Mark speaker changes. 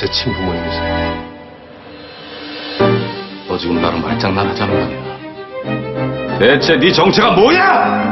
Speaker 1: 제 친부모님이세요. 너 지금 나랑 말장난하자는 거 아니야? 대체 네 정체가 뭐야?